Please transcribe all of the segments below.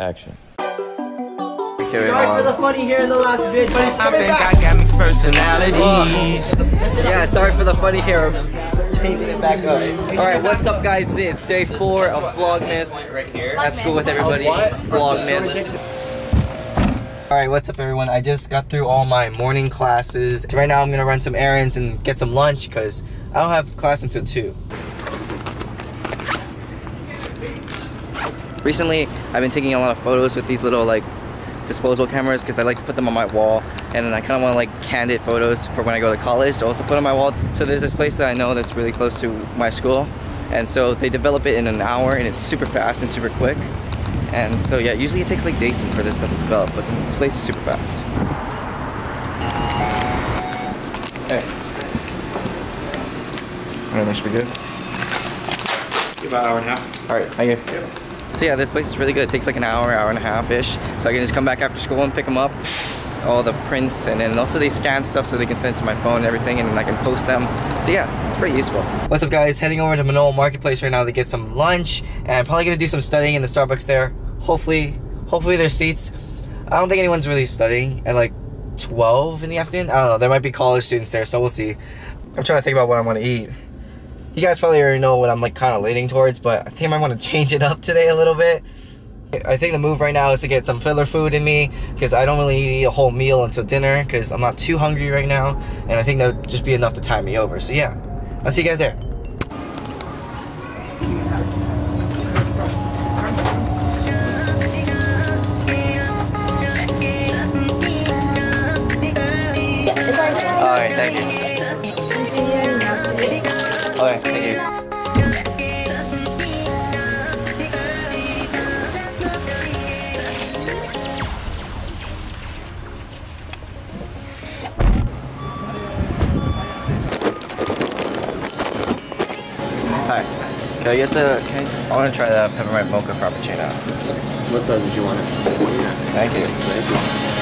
action. Sorry for the funny hair in the last vid, but it's I coming think back. I got mixed personalities. Yeah, sorry for the funny hair. Changing it back up. All right, what's up, guys? It's day four of Vlogmas. At school with everybody. Vlogmas. All right, what's up, everyone? I just got through all my morning classes. Right now, I'm gonna run some errands and get some lunch because I don't have class until two. Recently, I've been taking a lot of photos with these little like disposable cameras because I like to put them on my wall and then I kind of want like candid photos for when I go to college to also put on my wall. So there's this place that I know that's really close to my school and so they develop it in an hour and it's super fast and super quick. And so yeah, usually it takes like days for this stuff to develop, but this place is super fast. Hey. Alright, that should be good. About an hour and a half. Alright, thank you. So yeah, this place is really good. It takes like an hour, hour and a half-ish. So I can just come back after school and pick them up. All the prints and then also they scan stuff so they can send it to my phone and everything and I can post them. So yeah, it's pretty useful. What's up guys? Heading over to Manoa Marketplace right now to get some lunch and I'm probably gonna do some studying in the Starbucks there. Hopefully, hopefully there's seats. I don't think anyone's really studying at like 12 in the afternoon. I don't know, there might be college students there, so we'll see. I'm trying to think about what I want to eat. You guys probably already know what I'm like kind of leaning towards, but I think I might want to change it up today a little bit. I think the move right now is to get some filler food in me because I don't really eat a whole meal until dinner because I'm not too hungry right now, and I think that would just be enough to tie me over. So yeah, I'll see you guys there. Alright, thank you. I get the? Can I, I want to try the peppermint mocha frappuccino. What size did you want it? Thank you. Thank you.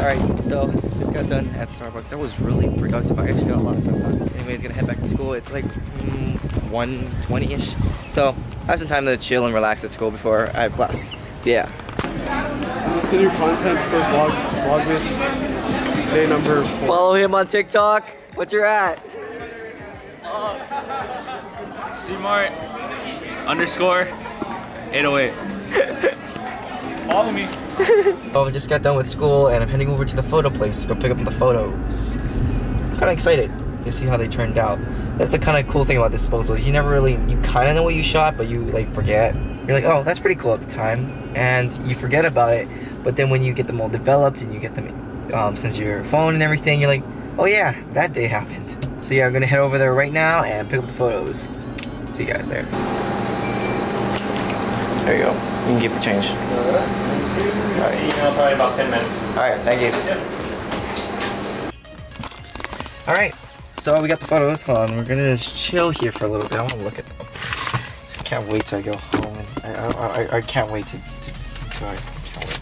Alright, so just got done at Starbucks. That was really productive. I actually got a lot of stuff done. Anyways, gonna head back to school. It's like mm, 1.20ish. So I have some time to chill and relax at school before I have class. So yeah. Consider content for vlog vlogmas day number four. Follow him on TikTok. What's your at? Cmart underscore 808. Follow me. Oh, I just got done with school and I'm heading over to the photo place to go pick up the photos. I'm kind of excited to see how they turned out. That's the kind of cool thing about disposals. You never really, you kind of know what you shot, but you like forget. You're like, oh, that's pretty cool at the time, and you forget about it. But then when you get them all developed and you get them um, since your phone and everything, you're like, oh yeah, that day happened. So yeah, I'm gonna head over there right now and pick up the photos. See you guys there. There you go. You can keep the change. Email probably about 10 minutes. All right, thank you. All right, so we got the photos. On, we're gonna just chill here for a little bit. I want to look at them. I can't wait till I go home, I, I, I, I can't wait to. to, to I can't wait.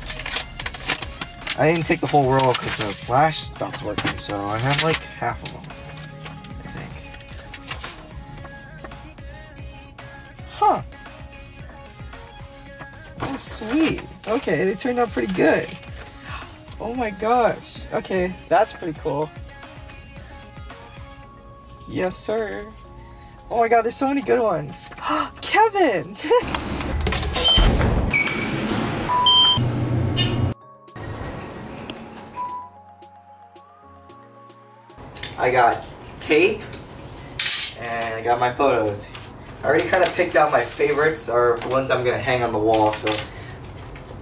I didn't take the whole roll because the flash stopped working, so I have like half of them. Sweet. Okay, they turned out pretty good. Oh my gosh. Okay, that's pretty cool. Yes, sir. Oh my god, there's so many good ones. Kevin! I got tape and I got my photos. I already kind of picked out my favorites or ones I'm gonna hang on the wall. So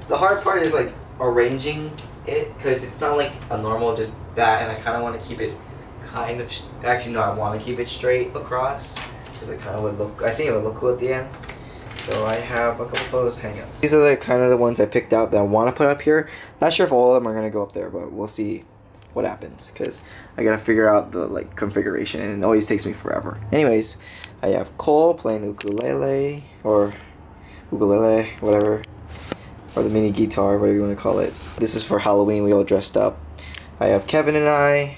the hard part is like arranging it because it's not like a normal just that, and I kind of want to keep it kind of. Actually, no, I want to keep it straight across because it kind of would look. I think it would look cool at the end. So I have a couple photos to hang up. These are the kind of the ones I picked out that I want to put up here. Not sure if all of them are gonna go up there, but we'll see what happens because I gotta figure out the like configuration and it always takes me forever. Anyways, I have Cole playing ukulele or ukulele, whatever, or the mini guitar, whatever you want to call it. This is for Halloween. We all dressed up. I have Kevin and I.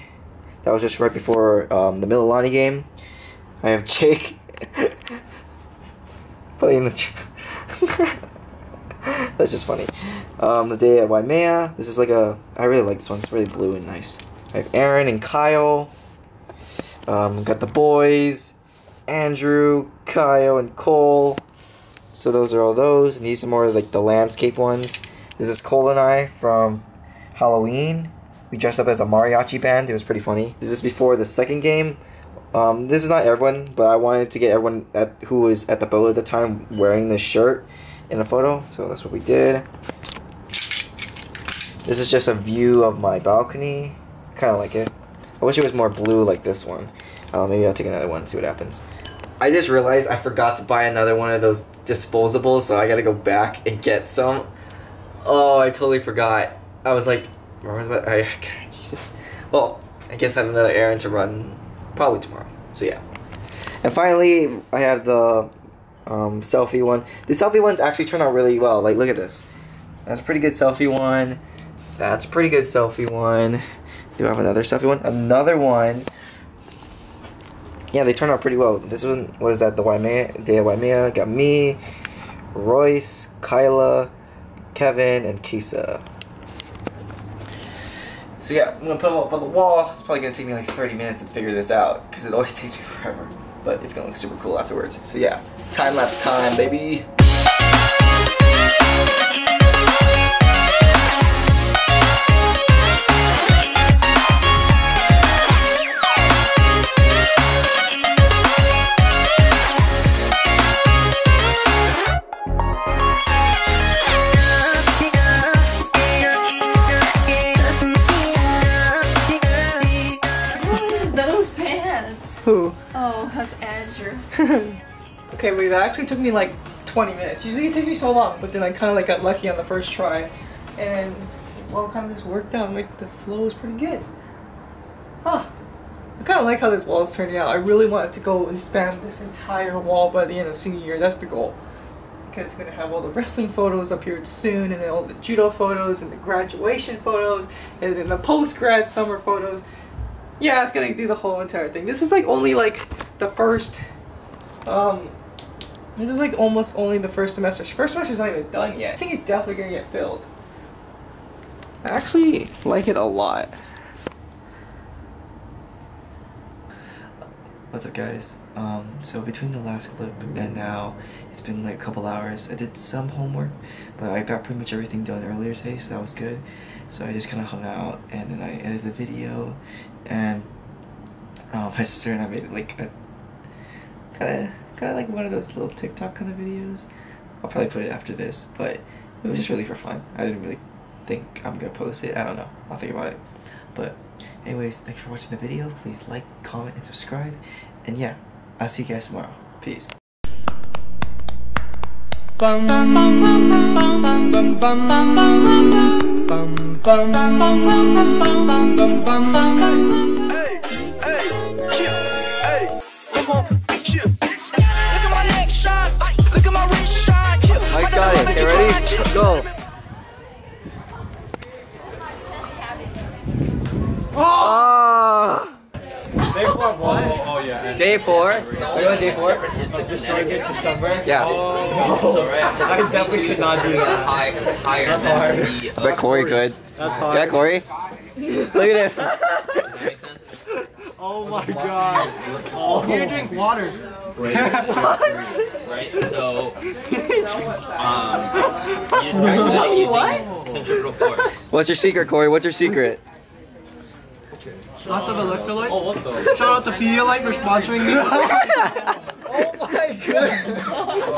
That was just right before um, the Mililani game. I have Jake playing the. That's just funny. Um, the day at Waimea. This is like a. I really like this one. It's really blue and nice. I have Aaron and Kyle. Um, got the boys, Andrew, Kyle, and Cole. So those are all those, and these are more like the landscape ones. This is Cole and I from Halloween. We dressed up as a mariachi band. It was pretty funny. This is before the second game. Um, this is not everyone, but I wanted to get everyone at, who was at the boat at the time wearing this shirt in a photo. So that's what we did. This is just a view of my balcony. Kind of like it. I wish it was more blue like this one. Uh, maybe I'll take another one and see what happens. I just realized I forgot to buy another one of those disposables, so I gotta go back and get some. Oh, I totally forgot. I was like, remember what? I, Jesus. Well, I guess I have another errand to run probably tomorrow. So yeah. And finally, I have the um, selfie one. The selfie ones actually turn out really well. Like, look at this. That's a pretty good selfie one. That's a pretty good selfie one. Do I have another selfie one? Another one. Yeah, they turned out pretty well. This one was at the Waimea, of Waimea. Got me, Royce, Kyla, Kevin, and Kisa. So yeah, I'm gonna put them up on the wall. It's probably gonna take me like 30 minutes to figure this out because it always takes me forever. But it's gonna look super cool afterwards. So yeah, time lapse time, baby. Who? Oh, that's Andrew. Okay, wait, that actually took me like 20 minutes. Usually it takes me so long, but then I kind of like got lucky on the first try. And it's all kind of just worked out. Like the flow is pretty good. Huh. I kind of like how this wall is turning out. I really wanted to go and span this entire wall by the end of senior year. That's the goal. Because we're going to have all the wrestling photos up here soon, and then all the judo photos, and the graduation photos, and then the post-grad summer photos. Yeah, it's to do the whole entire thing. This is like only like the first um, this is like almost only the first semester. First semester's not even done yet. I think it's definitely gonna get filled. I actually like it a lot. What's up guys? Um, so between the last clip and now, it's been like a couple hours. I did some homework, but I got pretty much everything done earlier today, so that was good. So I just kind of hung out and then I edited the video and um, my sister and I made like a kind of kind of like one of those little TikTok kind of videos. I'll probably put it after this, but it was just really for fun. I didn't really think I'm gonna post it. I don't know. I'll think about it. But anyways, thanks for watching the video. Please like, comment, and subscribe. And yeah, I'll see you guys tomorrow. Peace. I got it. ready? Go. Oh! Four of what? Oh, yeah. Day four. Are you on day four? Destroy it December. Yeah. No, I definitely could not do that. That's hard. I bet Corey could. That's hard. Yeah, hard. Corey. Look at him. Oh my god. Oh. You drink water. right? So, um, you just calculate using centrifugal force. What's your secret, Corey? What's your secret? Shout out to the electrolyte. Oh, what the? Shout out to Pedialyte for sponsoring me. Oh